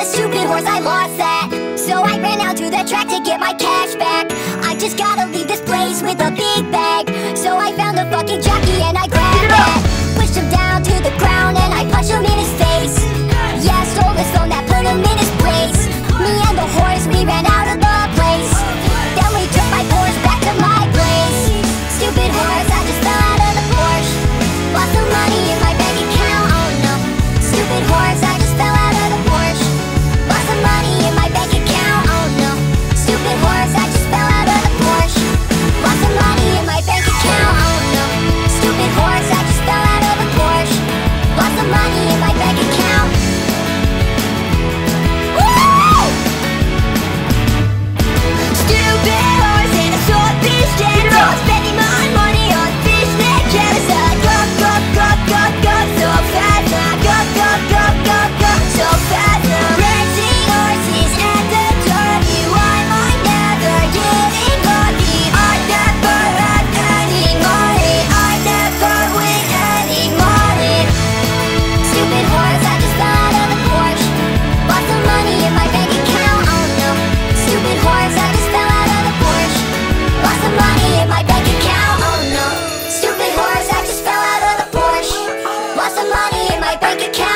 a stupid horse, I lost that So I ran out to the track to get my cash back. I just got my bank account.